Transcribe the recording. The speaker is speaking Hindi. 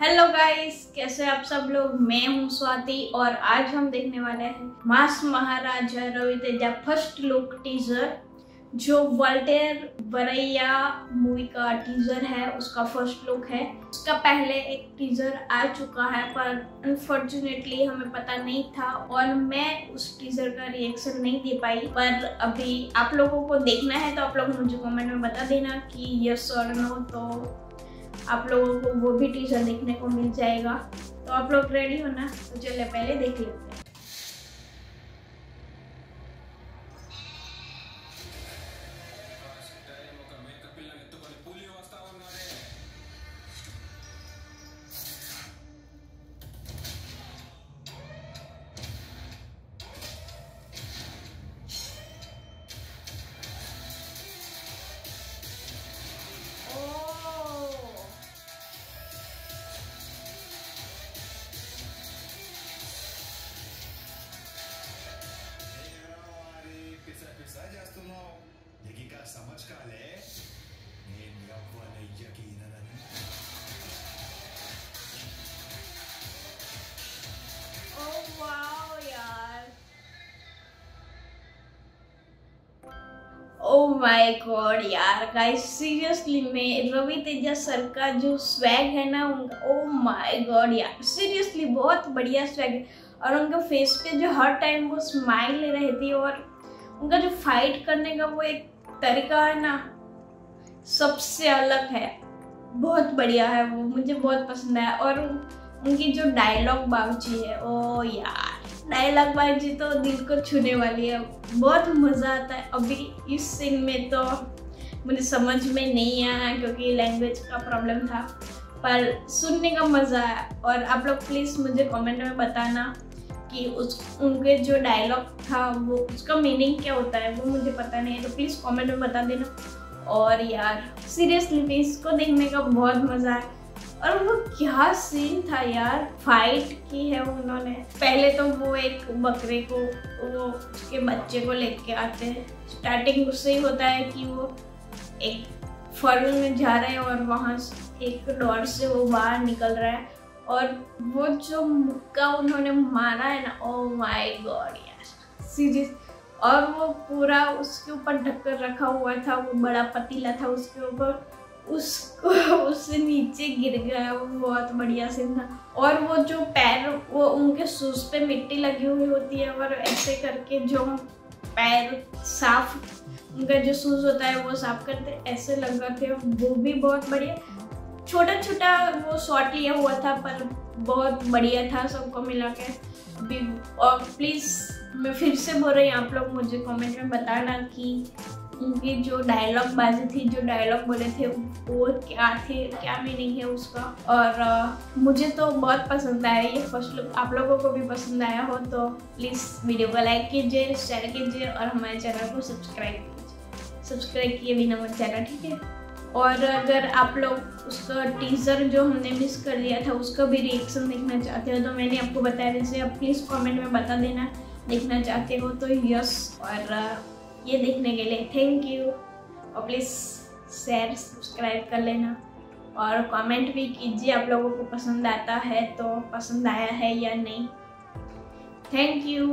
हेलो गाइस कैसे आप सब लोग? मैं हूँ स्वाति और आज हम देखने वाले हैं mass Maharaja Ravi Teja first look teaser जो वल्टेर बरैया मूवी का टीजर है, उसका फ़र्स्ट लुक है। उसका पहले एक टीजर आ चुका है, पर अनफॉर्चुनेटली हमें पता नहीं था और मैं उस टीजर का रिएक्शन नहीं दे पाई। पर अभी आप लोगों को देखना है तो आप लोग मुझे कमेंट में बता देना कि यस और नो तो आप लोगों को वो भी टीजर देखने को मिल जाएगा। तो आप लोग रेडी होना तो चलिए पहले देख लेते हैं। నీకు ఇంకా సమజ్ కాలే నేను ఎవ్వనయ్యకి ఈననని ओ वाओ यार ओ माय गॉड यार गाइस सीरियसली में रवि तेजा सर का जो स्वैग है ना उनका ओ माय गॉड यार सीरियसली बहुत बढ़िया स्वैग है और उनका फेस पे जो हर टाइम वो स्माइल रहती है और उनका जो फाइट करने का वो एक तरीका है ना, सबसे अलग है। बहुत बढ़िया है वो, मुझे बहुत पसंद आया और उनकी जो डायलॉग बाबूजी है, ओ यार डायलॉग बाबूजी तो दिल को छूने वाली है। बहुत मज़ा आता है। अभी इस सीन में तो मुझे समझ में नहीं आया क्योंकि लैंग्वेज का प्रॉब्लम था, पर सुनने का मज़ा आया और आप लोग प्लीज़ मुझे कमेंट में बताना कि उस, उनके जो डायलॉग था, वो उसका मीनिंग क्या होता है, वो मुझे पता नहीं है तो प्लीज़ कमेंट में बता देना। और यार सीरियसली भी इसको देखने का बहुत मज़ा है। और वो क्या सीन था यार फाइट की है उन्होंने। पहले तो वो एक बकरे को, वो उसके बच्चे को लेके आते हैं। स्टार्टिंग उससे ही होता है कि वो एक फॉर्म में जा रहे हैं और वहाँ एक डोर से वो बाहर निकल रहा है। और वो जो मुक्का उन्होंने मारा है ना ओ माय गॉड यार सीरियस और वो पूरा उसके ऊपर ढक्कन रखा हुआ था, वो बड़ा पतीला था उसके ऊपर। उसको उससे नीचे गिर गया, वो बहुत बढ़िया सीन था। और वो जो पैर, वो उनके शूज़ पे मिट्टी लगी हुई होती है, और ऐसे करके जो पैर साफ़, उनका जो सूज होता है, वो साफ़ करते, ऐसे लग रहे थे। वो भी बहुत बढ़िया। छोटा छोटा वो शॉट लिया हुआ था पर बहुत बढ़िया था सबको मिला के। अभी और प्लीज़ मैं फिर से बोल रही हूँ आप लोग मुझे कमेंट में बताना कि उनकी जो डायलॉग बाजी थी जो डायलॉग बोले थे वो क्या थे क्या मीनिंग है उसका? और अ, मुझे तो बहुत पसंद आया ये फ़र्स्ट लुक आप लोगों को भी पसंद आया हो तो प्लीज़ वीडियो को लाइक कीजिए शेयर कीजिए और हमारे चैनल को सब्सक्राइब कीजिए। सब्सक्राइब किए बिना मत जाना ठीक है? और अगर आप लोग उसका टीज़र जो हमने मिस कर लिया था, उसका भी रिएक्शन देखना चाहते हो तो मैंने आपको बताया, जैसे आप प्लीज़ कमेंट में बता देना, देखना चाहते हो तो यस और ये देखने के लिए थैंक यू और प्लीज़ शेयर सब्सक्राइब कर लेना, और कमेंट भी कीजिए आप लोगों को पसंद आता है तो पसंद आया है या नहीं। Thank you